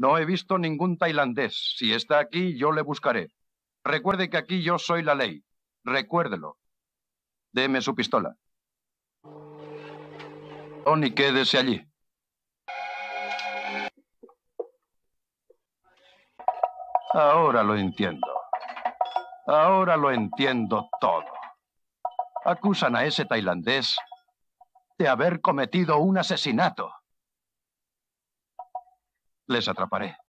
No he visto ningún tailandés. Si está aquí, yo le buscaré. Recuerde que aquí yo soy la ley. Recuérdelo. Deme su pistola. Tony, quédese allí. Ahora lo entiendo. Ahora lo entiendo todo. Acusan a ese tailandés de haber cometido un asesinato. Les atraparé.